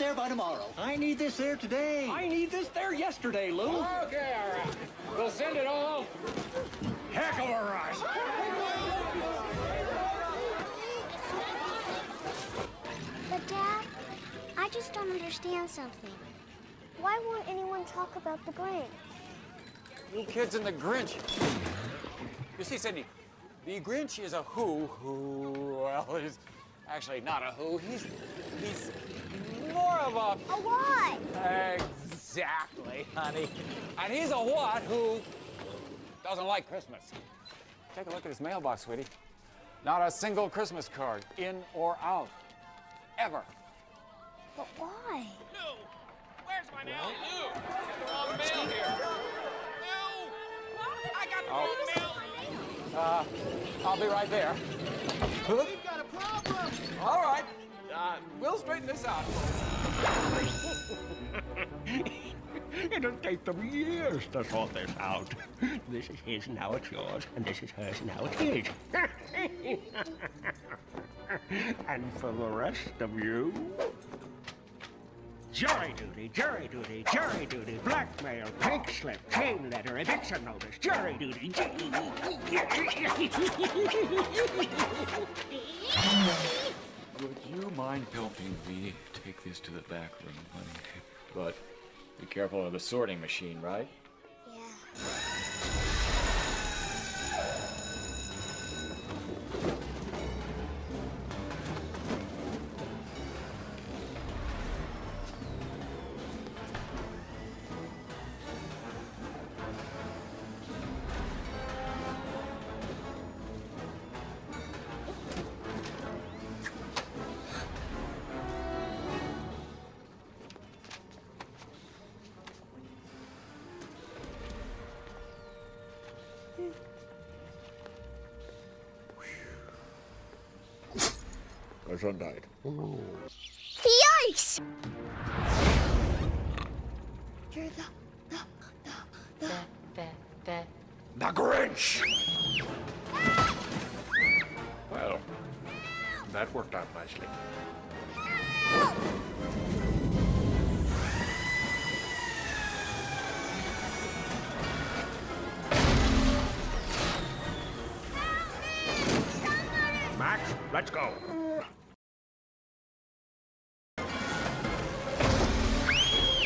there by tomorrow. I need this there today. I need this there yesterday, Lou. Okay, all right. We'll send it all. Heck of a rush. But, Dad, I just don't understand something. Why won't anyone talk about the Grinch? You kids and the Grinch. You see, Cindy, the Grinch is a who who, well, is actually not a who. He's, he's more of a... A what? Exactly, honey. And he's a what who doesn't like Christmas. Take a look at his mailbox, sweetie. Not a single Christmas card, in or out. Ever. But why? Lou, where's my mail? Lou, the wrong mail here. Lou, I got the Oh. wrong mail. Uh, I'll be right there. We've got a problem. All right. Uh, we'll straighten this out. It'll take them years to sort this out. This is his, now it's yours, and this is hers, now it's his. and for the rest of you, jury duty, jury duty, jury duty, blackmail, pink slip, chain letter, eviction notice, jury duty. Would you mind helping me take this to the back room, honey? But be careful of the sorting machine, right? My son died. Yikes! You're the, the, the, the. The Grinch! Well, that worked out nicely. Max, let's go.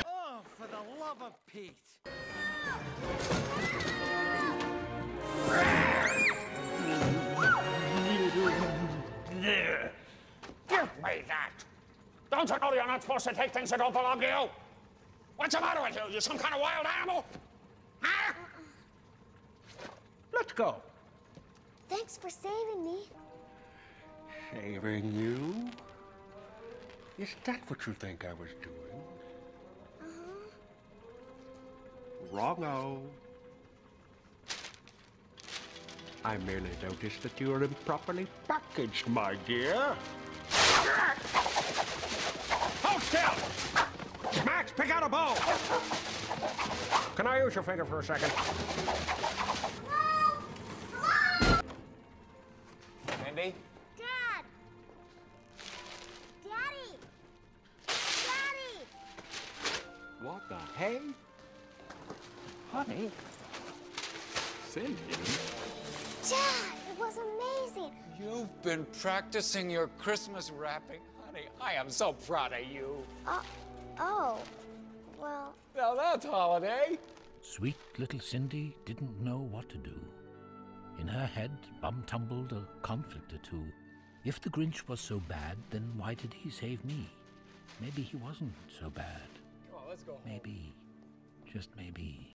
Oh, for the love of Pete. There. Give me that. Don't you know you're not supposed to take things that don't belong to you? What's the matter with you? You some kind of wild animal? Huh? Let's go. Thanks for saving me. Saving you? Is that what you think I was doing? Uh-huh. Wrong-o. Oh. I merely noticed that you were improperly packaged, my dear. Hold still! Max, pick out a bow! Can I use your finger for a second? Cindy? What the hey? Honey? Cindy? Dad, it was amazing. You've been practicing your Christmas wrapping, honey. I am so proud of you. Uh, oh, well, Now that's holiday. Sweet little Cindy didn't know what to do. In her head, Bum tumbled a conflict or two. If the Grinch was so bad, then why did he save me? Maybe he wasn't so bad. Maybe, just maybe.